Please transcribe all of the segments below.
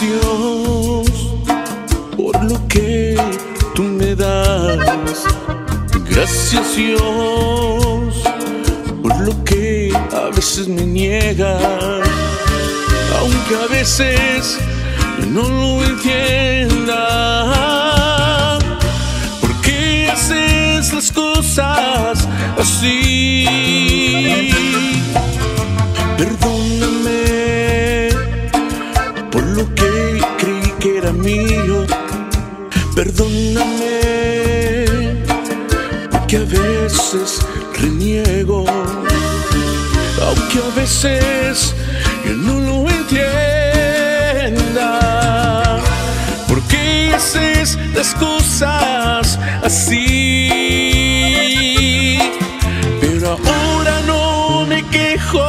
Dios por lo que tú me das. Gracias Dios por lo que a veces me niegas. Aunque a veces no lo entienda. Perdóname porque a veces reniego, aunque a veces yo no lo entienda. ¿Por qué haces las cosas así? Pero ahora no me quejo,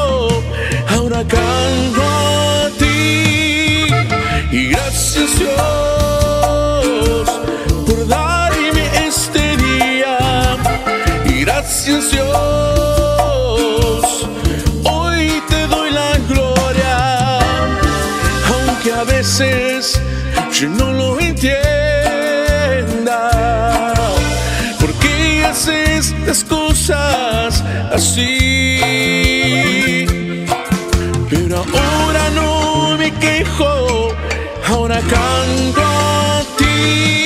Aunque a veces yo no lo entienda. ¿Por qué haces las cosas así? Pero ahora no me quejo, ahora canto a ti.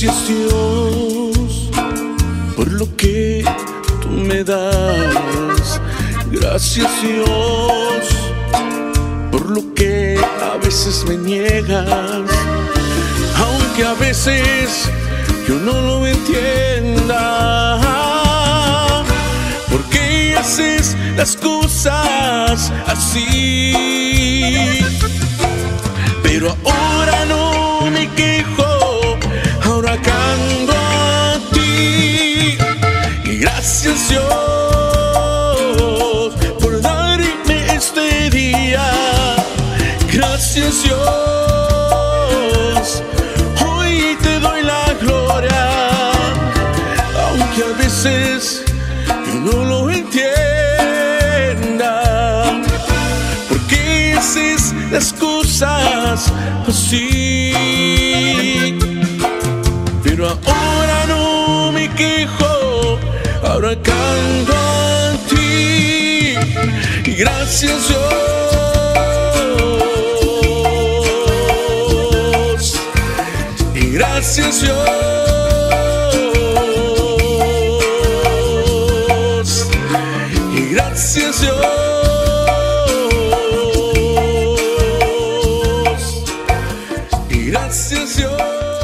Gracias Dios. Por lo que tú me das. Gracias Dios por lo que a veces me niegas. Aunque a veces yo no lo entienda. Las cosas así? Pero ahora no me quejo, ahora canto a ti. Y gracias Dios por darme este día. Gracias Dios, hoy te doy la gloria. Aunque a veces de excusas pues así. Pero ahora no me quejo, ahora canto a ti. Y gracias Dios. Y gracias Dios. Y gracias Dios. Since you.